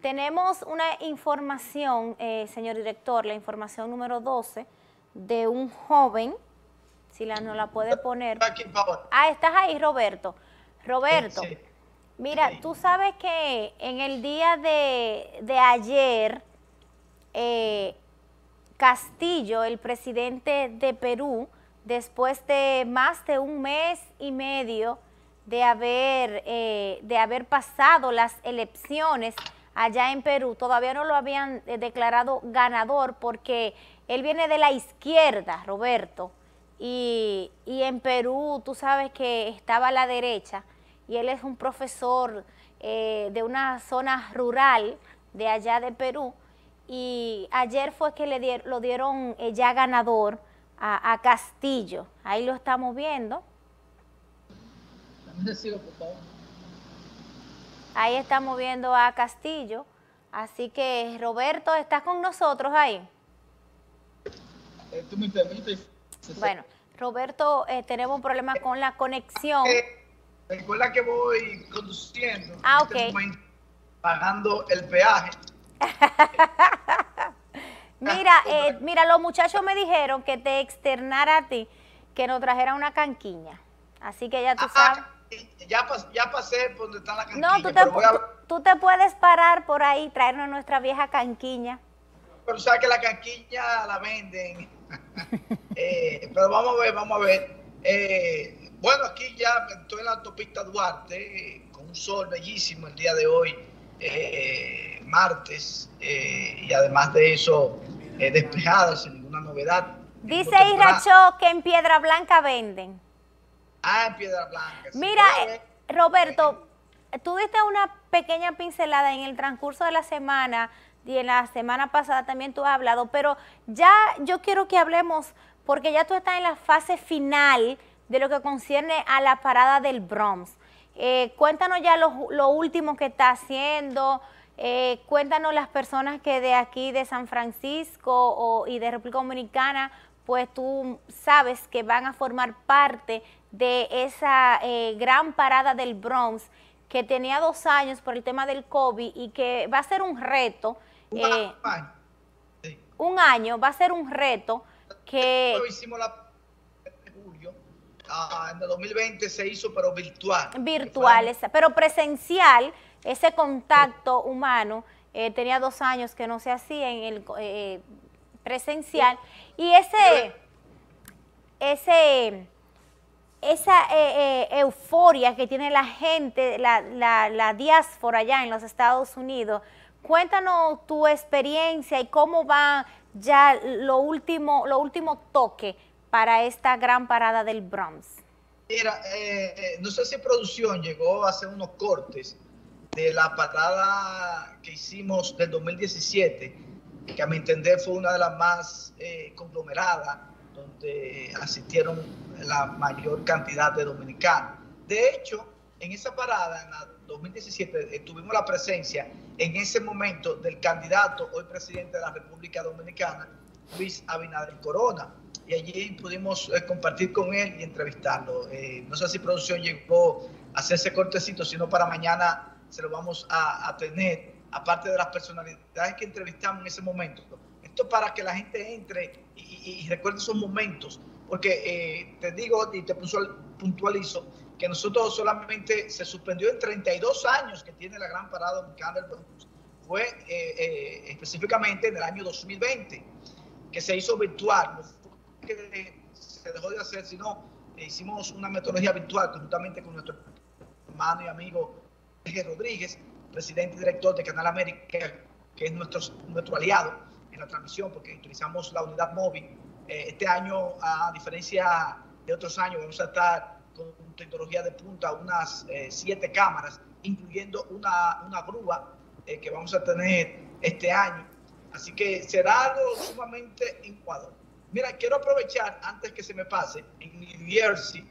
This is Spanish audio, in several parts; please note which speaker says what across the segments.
Speaker 1: tenemos una información, eh, señor director, la información número 12, de un joven, si la no la puede poner. Ah, estás ahí, Roberto. Roberto, mira, tú sabes que en el día de, ayer, eh, Castillo, el presidente de Perú, después de más de un mes y medio de haber, eh, de haber pasado las elecciones allá en Perú, todavía no lo habían eh, declarado ganador porque él viene de la izquierda, Roberto, y, en Perú tú sabes que estaba a la derecha y él es un profesor eh, de una zona rural de allá de Perú y ayer fue que le lo dieron eh, ya ganador a, Castillo. Ahí lo estamos viendo. Ahí estamos viendo a Castillo. Así que, Roberto, ¿estás con nosotros ahí?
Speaker 2: Eh, ¿Tú me permites?
Speaker 1: Bueno, Roberto, eh, tenemos un problema con la conexión.
Speaker 2: Eh, recuerda que voy conduciendo.
Speaker 1: Ah, ok.
Speaker 2: pagando el peaje.
Speaker 1: mira, eh, mira, los muchachos me dijeron que te externara a ti, que nos trajera una canquiña. Así que ya tú ah, sabes.
Speaker 2: Ya, ya, pasé por donde está la canquiña.
Speaker 1: No, tú te, tú te puedes parar por ahí, traernos nuestra vieja canquiña.
Speaker 2: Pero sabes que la canquiña la venden Eh, pero vamos a ver, vamos a ver. Eh, bueno, aquí ya estoy en la autopista Duarte, con un sol bellísimo el día de hoy, eh, martes, y además de eso, despejada, sin ninguna novedad.
Speaker 1: Dice Iracho que en Piedra Blanca venden.
Speaker 2: Ah, en Piedra Blanca.
Speaker 1: Mira, Roberto, tú diste una pequeña pincelada en el transcurso de la semana y en la semana pasada también tú has hablado, pero ya yo quiero que hablemos, porque ya tú estás en la fase final de lo que concierne a la parada del Bronx. Eh, cuéntanos ya lo, último que está haciendo, eh, cuéntanos las personas que de aquí, de San Francisco y de República Dominicana, pues tú sabes que van a formar parte de esa eh, gran parada del Bronx que tenía dos años por el tema del COVID y que va a ser un reto eh, un año va a ser un reto que...
Speaker 2: Lo hicimos la julio, ah, en el 2020 se hizo pero virtual.
Speaker 1: Virtual, pero presencial, ese contacto humano, eh, tenía dos años que no se hacía en el eh, presencial, y ese, ese, esa euforia que tiene la gente, la, la, la diáspora allá en los Estados Unidos, Cuéntanos tu experiencia y cómo va ya lo último, lo último toque para esta gran parada del Bronx.
Speaker 2: Mira, eh, eh, no sé si producción llegó a hacer unos cortes de la parada que hicimos del 2017, que a mi entender fue una de las más eh, conglomeradas, donde asistieron la mayor cantidad de dominicanos. De hecho, en esa parada, en la 2017, eh, tuvimos la presencia en ese momento del candidato, hoy presidente de la República Dominicana, Luis Abinader Corona. Y allí pudimos eh, compartir con él y entrevistarlo. Eh, no sé si producción llegó a hacerse cortecito, sino para mañana se lo vamos a, tener, aparte de las personalidades que entrevistamos en ese momento. Esto para que la gente entre y, recuerde esos momentos, porque te digo y te puntualizo, que nosotros solamente se suspendió en 32 años que tiene la Gran Parada Dominicana del Bronx. Fue eh, eh, específicamente en el año 2020, que se hizo virtual. No fue que se dejó de hacer, sino hicimos una metodología virtual conjuntamente con nuestro hermano y amigo Jorge Rodríguez, presidente y director de Canal América, que es nuestro, nuestro aliado la transmisión, porque utilizamos la unidad móvil. Eh, este año, a diferencia de otros años, vamos a estar con tecnología de punta, unas eh, siete cámaras, incluyendo una, una grúa eh, que vamos a tener este año. Así que será algo sumamente incuadro. Mira, quiero aprovechar, antes que se me pase, en New Jersey,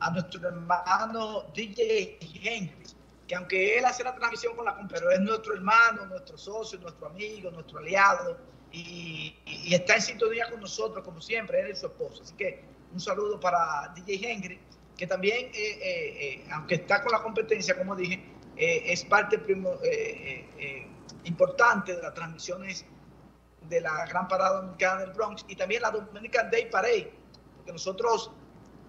Speaker 2: a nuestro hermano DJ Henry, que aunque él hace la transmisión con la pero es nuestro hermano, nuestro socio, nuestro amigo, nuestro aliado, y, está en sintonía con nosotros, como siempre, él y su esposo. Así que un saludo para DJ Henry que también, eh, eh, eh, aunque está con la competencia, como dije, es parte primo, importante de las transmisiones de la Gran Parada Dominicana del Bronx y también la Dominican Day Parade, porque nosotros,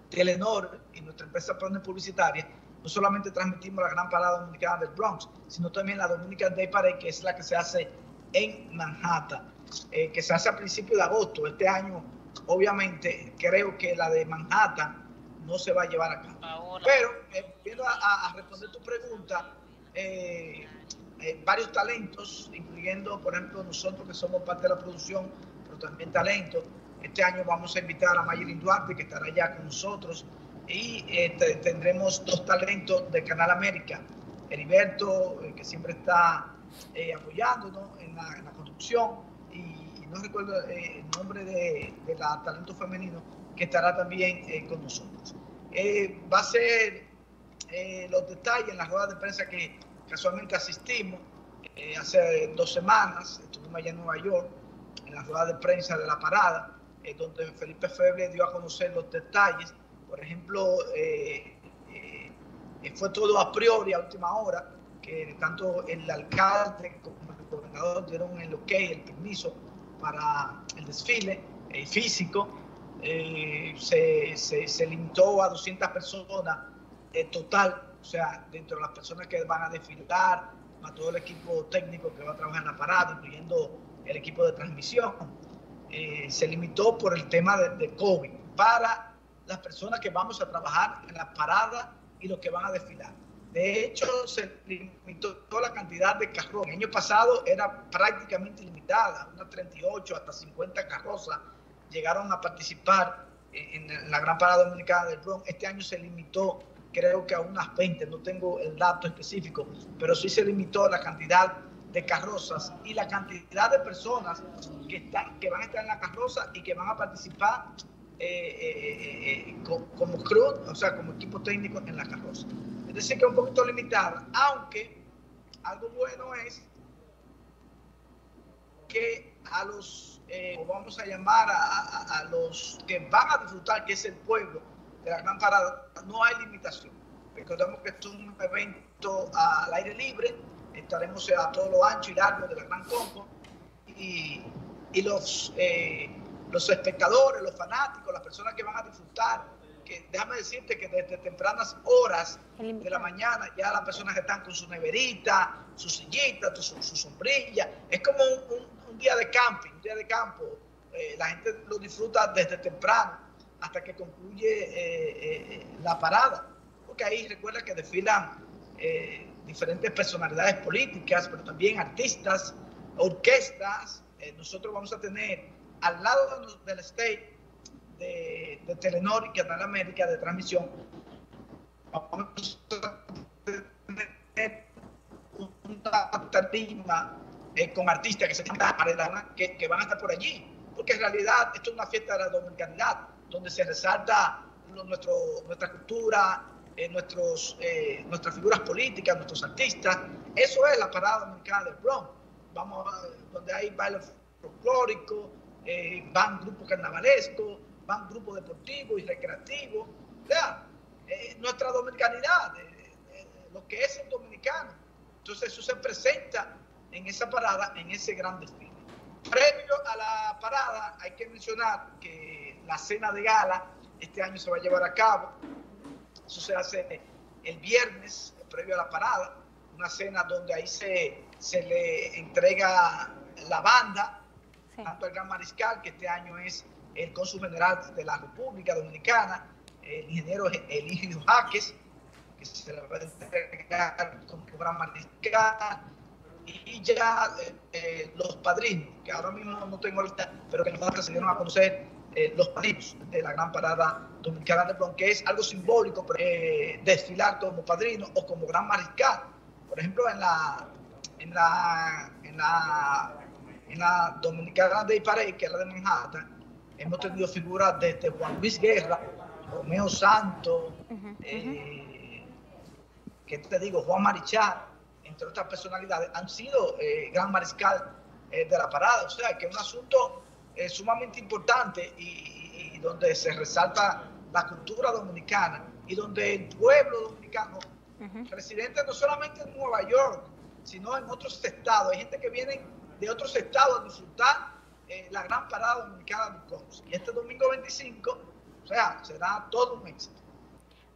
Speaker 2: Telenor y nuestra empresa publicitaria, no solamente transmitimos la Gran Parada Dominicana del Bronx, sino también la Dominican Day Parade, que es la que se hace en Manhattan, eh, que se hace a principios de agosto. Este año, obviamente, creo que la de Manhattan no se va a llevar a cabo. Pero, eh, viendo a, responder tu pregunta, eh, eh, varios talentos, incluyendo, por ejemplo, nosotros que somos parte de la producción, pero también talentos. Este año vamos a invitar a Mayelin Duarte, que estará ya con nosotros, y tendremos dos talentos de Canal América. Heriberto, que siempre está apoyándonos en la, en la, conducción, y, no recuerdo el nombre de, de, la talento femenino, que estará también con nosotros. va a ser los detalles en la rueda de prensa que casualmente asistimos eh, hace dos semanas, estuvimos allá en Nueva York, en la rueda de prensa de la parada, eh, donde Felipe Feble dio a conocer los detalles. Por ejemplo, eh, fue todo a priori, a última hora, que tanto el alcalde como el gobernador dieron el ok, el permiso para el desfile físico. Se, se, se, limitó a 200 personas total o sea, dentro de las personas que van a desfilar, a todo el equipo técnico que va a trabajar en la parada, incluyendo el equipo de transmisión, eh, se limitó por el tema de, COVID para las personas que vamos a trabajar en la parada y los que van a desfilar. De hecho, se limitó la cantidad de carros. El año pasado era prácticamente limitada, unas 38 hasta 50 carrozas llegaron a participar en la Gran Parada Dominicana del Bronx. Este año se limitó creo que a unas 20, no tengo el dato específico, pero sí se limitó la cantidad de carrozas y la cantidad de personas que, están, que van a estar en la carroza y que van a participar eh, eh, eh, como, crew, o sea, como equipo técnico en la carroza. Decir, que es un poquito limitada, aunque algo bueno es que a los, vamos a llamar a, los que van a disfrutar, que es el pueblo, de la gran parada, no hay limitación. Recordemos que esto es un evento al aire libre, estaremos a todo lo ancho y largo de la Gran Combo y, y los, eh, los espectadores, los fanáticos, las personas que van a disfrutar, que déjame decirte que desde tempranas horas de la mañana ya las personas están con su neverita, su sillita, su, sombrilla, es como un, día de camping, un día de campo, eh, la gente lo disfruta desde temprano hasta que concluye eh, eh, la parada. Porque ahí recuerda que desfilan diferentes personalidades políticas, pero también artistas, orquestas. nosotros vamos a tener al lado del state de, Telenor y Canal América de transmisión, vamos a tener una tarima con artistas que se que, que van a estar por allí, porque en realidad esto es una fiesta de la dominicanidad donde se resalta nuestra cultura, eh, nuestros, eh, nuestras figuras políticas, nuestros artistas. Eso es la parada dominicana del Bronx. Vamos donde hay baile folclórico, eh, van grupos carnavalescos, van grupos deportivos y recreativos. nuestra dominicanidad, lo que es el dominicano. Entonces eso se presenta en esa parada, en ese gran desfile. Previo a la parada, hay que mencionar que la cena de gala este año se va a llevar a cabo. Eso se hace el viernes, previo a la parada, una cena donde ahí se, se le entrega la banda, tanto al Gran Mariscal, que este año es el cónsul general de la República Dominicana, el ingeniero Eligio Jaques, que se le va a entregar Gran Mariscal, y ya eh, eh, los padrinos, que ahora mismo no tengo ahorita, pero que nos se dieron a conocer eh, los padrinos de la gran parada dominicana de Bronx, que es algo simbólico desfilar como padrino o como gran mariscal. Por ejemplo, en la, en la, en la, en la Dominicana de Iparé, que es la de Manhattan, hemos tenido figuras desde Juan Luis Guerra, Romeo Santos, que te digo, Juan Marichal, entre otras personalidades, han sido eh, gran mariscal eh, de la parada. O sea, que es un asunto eh, sumamente importante y, donde se resalta la cultura dominicana y donde el pueblo dominicano, residente no solamente en Nueva York, sino en otros estados. Hay gente que viene de otros estados a disfrutar eh, la gran parada dominicana de Conce. Y este domingo 25, o sea, será todo un éxito.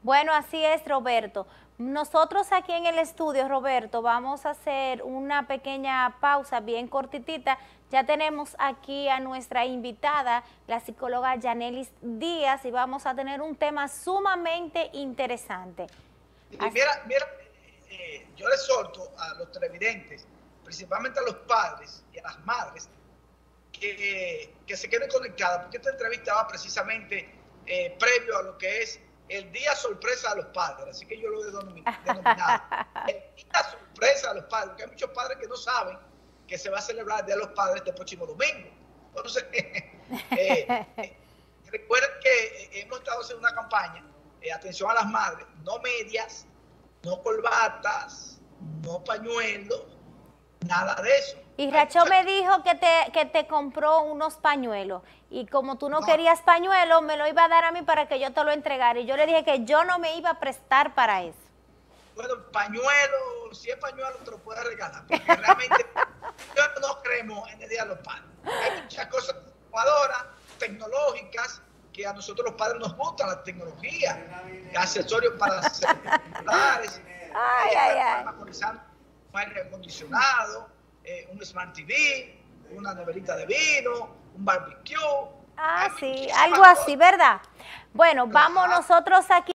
Speaker 1: Bueno, así es, Roberto. Nosotros aquí en el estudio, Roberto, vamos a hacer una pequeña pausa bien cortitita. Ya tenemos aquí a nuestra invitada, la psicóloga Yanelis Díaz, y vamos a tener un tema sumamente interesante.
Speaker 2: mira, mira eh, yo le solto a los televidentes, principalmente a los padres y a las madres, que, se queden conectadas, porque esta entrevista va precisamente eh, previo a lo que es el día sorpresa a los padres, así que yo lo he denominado. el día sorpresa a los padres, porque hay muchos padres que no saben que se va a celebrar el Día de los Padres este próximo domingo. Entonces, eh, eh, recuerden que hemos estado haciendo una campaña, atención a las madres, no medias, no colbatas, no pañuelos, nada de eso.
Speaker 1: Y Racho me dijo que te, que te compró unos pañuelos y como tú no, querías pañuelos, me lo iba a dar a mí para que yo te lo entregara. Y yo le dije que yo no me iba a prestar para eso.
Speaker 2: Bueno, pañuelo, si es pañuelo te lo puedes regalar, porque realmente yo no creemos en el Día de los Padres. Hay muchas cosas innovadoras, tecnológicas, que a nosotros los padres nos gustan, la tecnología, accesorios para celulares, ay, ay, ay. Un aire acondicionado, eh, un Smart TV, una neverita de vino, un barbecue.
Speaker 1: Ah, sí, algo así, ¿verdad? Bueno, vamos nosotros aquí.